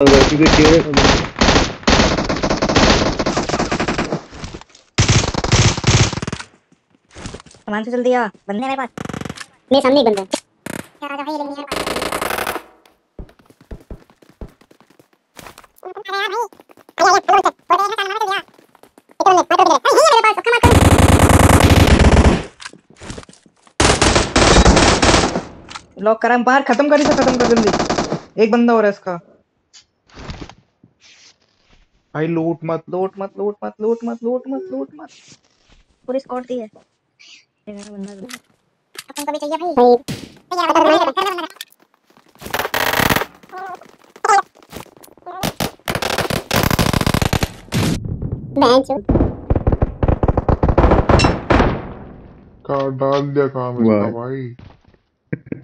सामान से जल्दी आ। बंदे मेरे पास। मेरे सामने बंदा भाई लेकिन यार लॉक करा बाहर खत्म कर इसे खत्म कर जल्दी। एक बंदा हो रहा है इसका। भाई लूट मत। लूट मत लूट मत लूट मत लूट मत लूट मत। पूरी स्क्वाड थी है। मेरा बंदा अपन को भी चाहिए भाई भाई बेंच कार डाल दिया काम इसका भाई।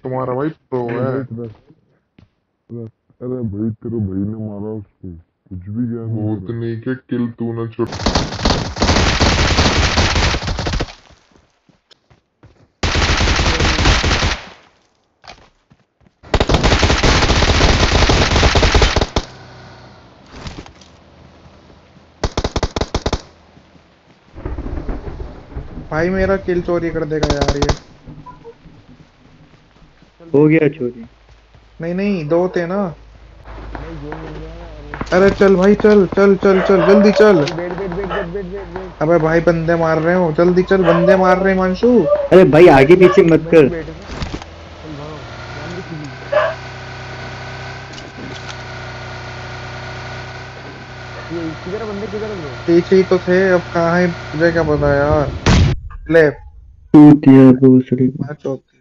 तुम्हारा भाई प्रो है। अरे भाई तेरे भाई ने मारा उसको। कुछ भी किया नहीं नहीं के किल तूने छुट भाई मेरा किल चोरी कर देगा यार ये। हो गया चोरी। नहीं नहीं दो थे ना। अरे चल भाई चल चल चल चल जल्दी चल। अबे भाई बंदे मार रहे हो। जल्दी चल बंदे मार रहे हैं मानसू अरे भाई आगे पीछे मत कर। पीछे तो थे अब कहाँ है? मुझे क्या पता यार। ले। टूट मैं चौथ।